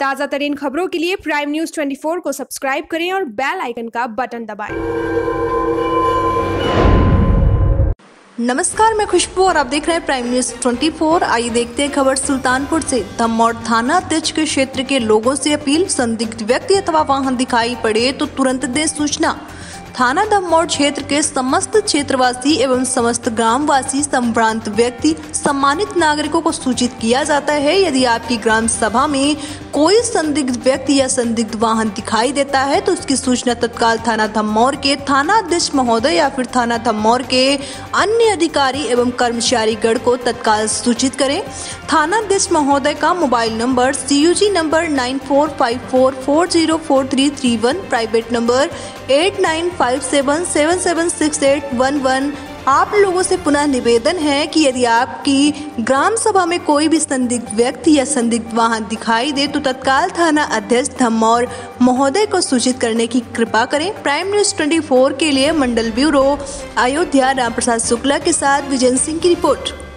ताज़ा तरीन खबरों के लिए प्राइम न्यूज़ 24 को सब्सक्राइब करें और बेल आइकन का बटन दबाएँ। नमस्कार, मैं खुशबू और आप देख रहे हैं प्राइम न्यूज़ 24 आइए देखते हैं खबर सुल्तानपुर से। धमौर थाना अध्यक्ष के क्षेत्र के लोगों से अपील, संदिग्ध व्यक्ति अथवा वाहन दिखाई पड़े तो तुरंत दे सूचना। थाना दमौर क्षेत्र के समस्त क्षेत्रवासी एवं समस्त ग्रामवासी संभ्रांत व्यक्ति सम्मानित नागरिकों को सूचित किया जाता है, यदि आपकी ग्राम सभा में कोई संदिग्ध व्यक्ति या संदिग्ध वाहन दिखाई देता है तो उसकी सूचना तत्काल थाना धमौर के थाना अध्यक्ष महोदय या फिर थाना धमौर के अन्य अधिकारी एवं कर्मचारी गण को तत्काल सूचित करें। थाना अध्यक्ष महोदय का mobile number C U G number nine four five four four zero four three three one, private number eight nine five seven seven seven six eight one one आप लोगों से पुनः निवेदन है कि यदि आपकी ग्राम सभा में कोई भी संदिग्ध व्यक्ति या संदिग्ध वाहन दिखाई दे तो तत्काल थाना अध्यक्ष धमौर महोदय को सूचित करने की कृपा करें। प्राइम न्यूज़ 24 के लिए मंडल ब्यूरो, अयोध्या। रामप्रसाद शुक्ला के साथ विजय सिंह की रिपोर्ट।